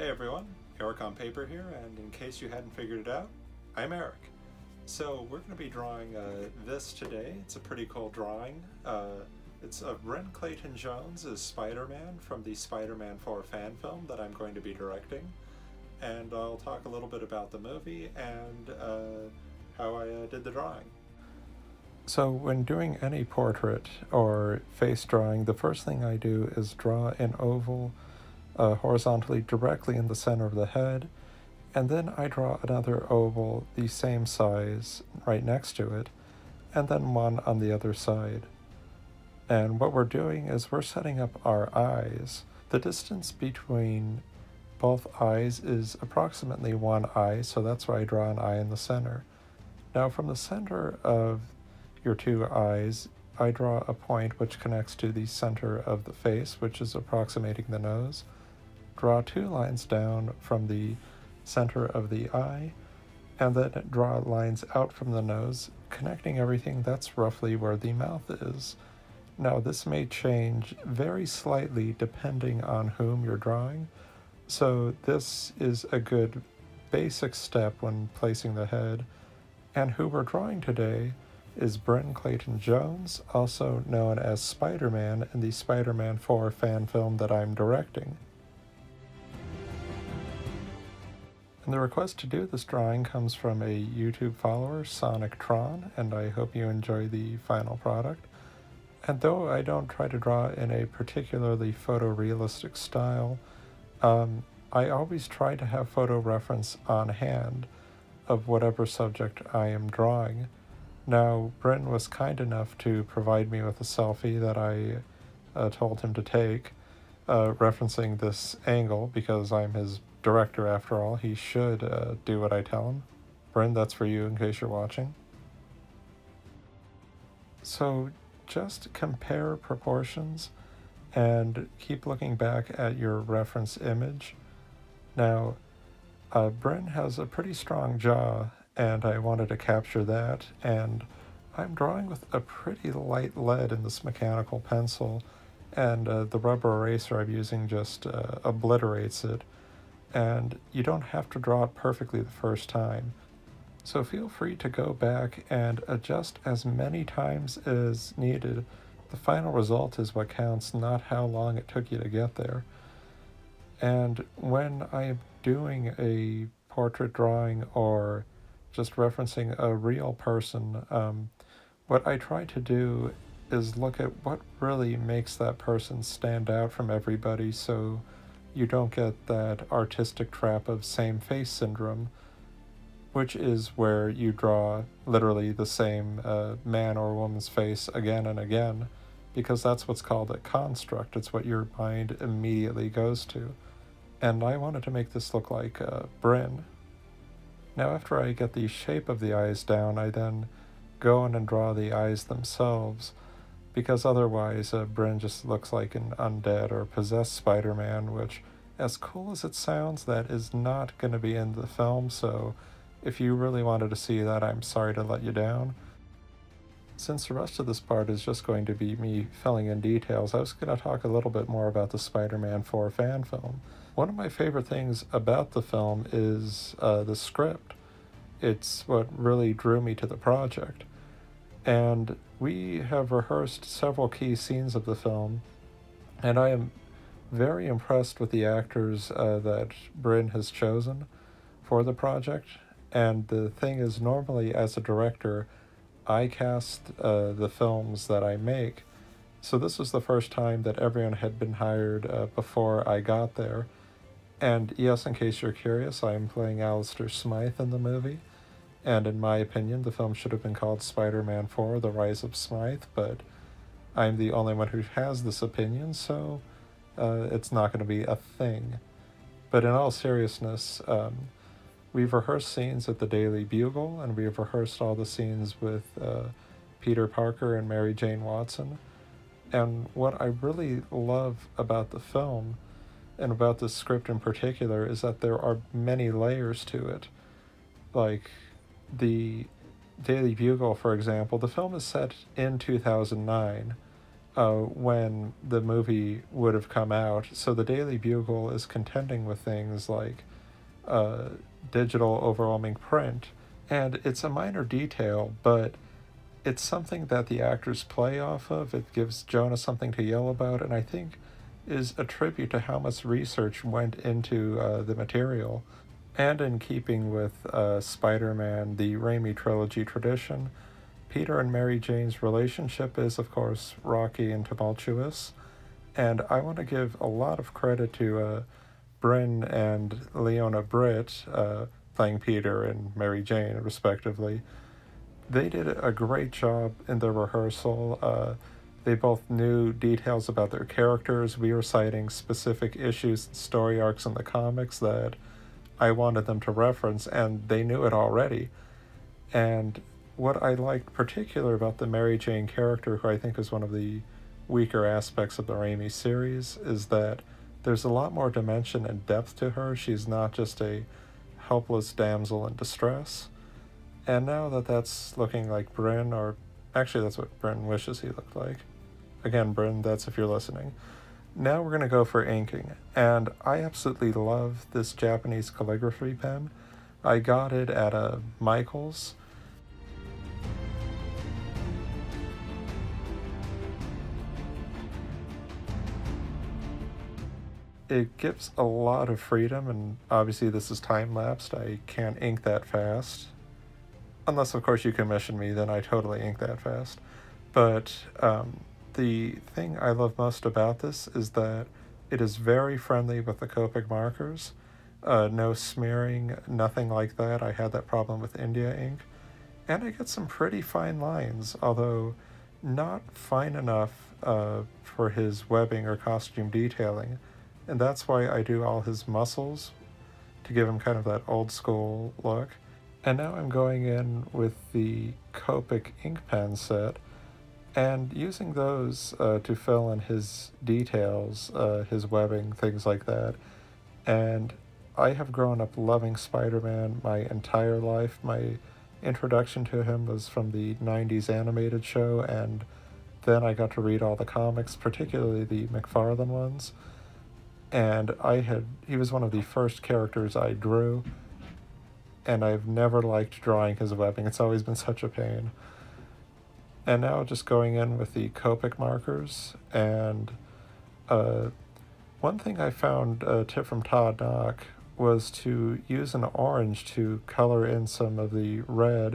Hey everyone, Erik on Paper here, and in case you hadn't figured it out, I'm Erik. So we're going to be drawing uh, this today. It's a pretty cool drawing. Uh, it's of Bryn Clayton Jones as Spider-Man from the Spider-Man 4 fan film that I'm going to be directing. And I'll talk a little bit about the movie and uh, how I uh, did the drawing. So when doing any portrait or face drawing, the first thing I do is draw an oval uh, horizontally directly in the center of the head, and then I draw another oval the same size right next to it, and then one on the other side. And what we're doing is we're setting up our eyes. The distance between both eyes is approximately one eye, so that's why I draw an eye in the center. Now from the center of your two eyes, I draw a point which connects to the center of the face, which is approximating the nose. Draw two lines down from the center of the eye, and then draw lines out from the nose, connecting everything. That's roughly where the mouth is. Now, this may change very slightly depending on whom you're drawing, so this is a good basic step when placing the head. And who we're drawing today is Bryn Clayton Jones, also known as Spider Man in the Spider Man 4 fan film that I'm directing. The request to do this drawing comes from a YouTube follower, Sonic Tron, and I hope you enjoy the final product. And though I don't try to draw in a particularly photorealistic style, um, I always try to have photo reference on hand of whatever subject I am drawing. Now, Bryn was kind enough to provide me with a selfie that I uh, told him to take, uh, referencing this angle because I'm his director after all. He should uh, do what I tell him. Bryn, that's for you in case you're watching. So just compare proportions and keep looking back at your reference image. Now, uh, Bryn has a pretty strong jaw and I wanted to capture that and I'm drawing with a pretty light lead in this mechanical pencil and uh, the rubber eraser I'm using just uh, obliterates it and you don't have to draw it perfectly the first time. So feel free to go back and adjust as many times as needed. The final result is what counts, not how long it took you to get there. And when I am doing a portrait drawing or just referencing a real person, um, what I try to do is look at what really makes that person stand out from everybody so you don't get that artistic trap of same face syndrome, which is where you draw literally the same uh, man or woman's face again and again, because that's what's called a construct. It's what your mind immediately goes to. And I wanted to make this look like uh, Bryn. Now, after I get the shape of the eyes down, I then go in and draw the eyes themselves because otherwise uh, Bryn just looks like an undead or possessed Spider-Man, which, as cool as it sounds, that is not going to be in the film, so if you really wanted to see that, I'm sorry to let you down. Since the rest of this part is just going to be me filling in details, I was going to talk a little bit more about the Spider-Man 4 fan film. One of my favorite things about the film is uh, the script. It's what really drew me to the project. And we have rehearsed several key scenes of the film, and I am very impressed with the actors uh, that Bryn has chosen for the project. And the thing is, normally as a director, I cast uh, the films that I make. So this was the first time that everyone had been hired uh, before I got there. And yes, in case you're curious, I am playing Alistair Smythe in the movie. And in my opinion, the film should have been called Spider Man 4 The Rise of Smythe, but I'm the only one who has this opinion, so uh, it's not going to be a thing. But in all seriousness, um, we've rehearsed scenes at the Daily Bugle, and we've rehearsed all the scenes with uh, Peter Parker and Mary Jane Watson. And what I really love about the film, and about the script in particular, is that there are many layers to it. Like, the Daily Bugle, for example, the film is set in 2009, uh, when the movie would have come out. So the Daily Bugle is contending with things like uh, digital overwhelming print, and it's a minor detail, but it's something that the actors play off of. It gives Jonah something to yell about, and I think is a tribute to how much research went into uh, the material. And in keeping with uh, Spider Man, the Raimi trilogy tradition, Peter and Mary Jane's relationship is, of course, rocky and tumultuous. And I want to give a lot of credit to uh, Bryn and Leona Britt, uh, playing Peter and Mary Jane, respectively. They did a great job in the rehearsal. Uh, they both knew details about their characters. We were citing specific issues and story arcs in the comics that I wanted them to reference, and they knew it already. And what I liked particular about the Mary Jane character, who I think is one of the weaker aspects of the Raimi series, is that there's a lot more dimension and depth to her. She's not just a helpless damsel in distress. And now that that's looking like Bryn, or actually that's what Bryn wishes he looked like. Again, Bryn, that's if you're listening. Now we're going to go for inking. And I absolutely love this Japanese calligraphy pen. I got it at a Michael's. It gives a lot of freedom, and obviously, this is time lapsed. I can't ink that fast. Unless, of course, you commission me, then I totally ink that fast. But um, the thing I love most about this is that it is very friendly with the Copic markers. Uh, no smearing, nothing like that. I had that problem with India ink. And I get some pretty fine lines, although not fine enough uh, for his webbing or costume detailing. And that's why I do all his muscles to give him kind of that old school look. And now I'm going in with the Copic ink pen set and using those uh, to fill in his details, uh, his webbing, things like that. And I have grown up loving Spider Man my entire life. My introduction to him was from the 90s animated show, and then I got to read all the comics, particularly the McFarlane ones. And I had, he was one of the first characters I drew, and I've never liked drawing his webbing. It's always been such a pain. And now just going in with the Copic markers. And uh, one thing I found a tip from Todd Nauck was to use an orange to color in some of the red.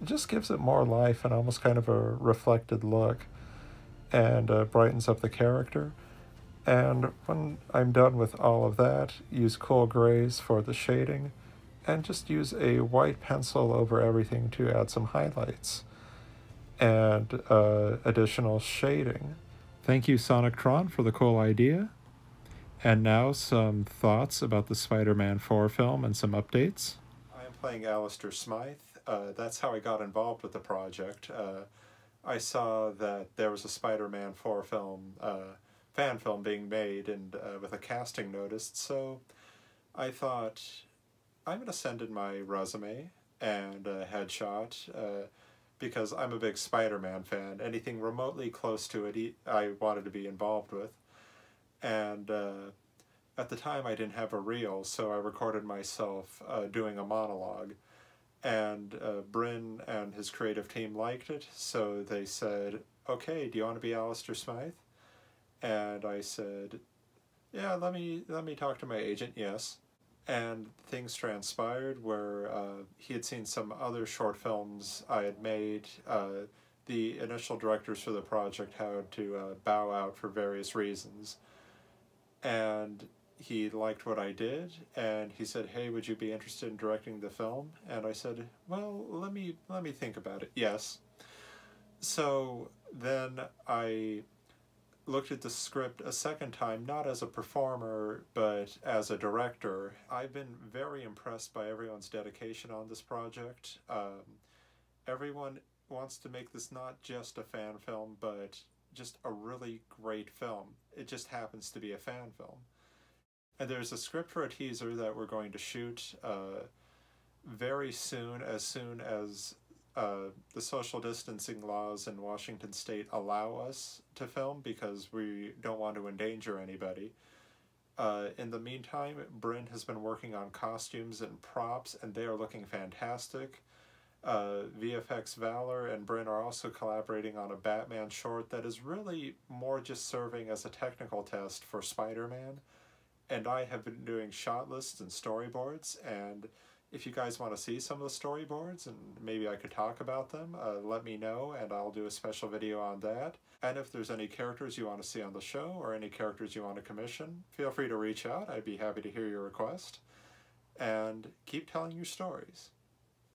It just gives it more life and almost kind of a reflected look and uh, brightens up the character. And when I'm done with all of that, use cool grays for the shading and just use a white pencil over everything to add some highlights and uh, additional shading. Thank you, Sonictron, for the cool idea. And now some thoughts about the Spider-Man 4 film and some updates. I am playing Alistair Smythe. Uh, that's how I got involved with the project. Uh, I saw that there was a Spider-Man 4 film, uh, fan film being made and uh, with a casting notice, so I thought I'm going to send in my resume and a headshot uh, because I'm a big Spider-Man fan. Anything remotely close to it, I wanted to be involved with. And uh, at the time, I didn't have a reel, so I recorded myself uh, doing a monologue. And uh, Bryn and his creative team liked it, so they said, "Okay, do you want to be Alistair Smythe?" And I said, "Yeah, let me let me talk to my agent." Yes and things transpired where uh, he had seen some other short films I had made. Uh, the initial directors for the project had to uh, bow out for various reasons. And he liked what I did, and he said, "Hey, would you be interested in directing the film?" And I said, "Well, let me let me think about it." Yes. So then I looked at the script a second time, not as a performer, but as a director. I've been very impressed by everyone's dedication on this project. Um, everyone wants to make this not just a fan film, but just a really great film. It just happens to be a fan film. And there's a script for a teaser that we're going to shoot uh, very soon, as soon as uh, the social distancing laws in Washington state allow us to film because we don't want to endanger anybody. Uh, in the meantime, Bryn has been working on costumes and props, and they are looking fantastic. Uh, VFX Valor and Bryn are also collaborating on a Batman short that is really more just serving as a technical test for Spider Man. And I have been doing shot lists and storyboards, and if you guys want to see some of the storyboards and maybe I could talk about them, uh, let me know and I'll do a special video on that. And if there's any characters you want to see on the show or any characters you want to commission, feel free to reach out. I'd be happy to hear your request. And keep telling your stories.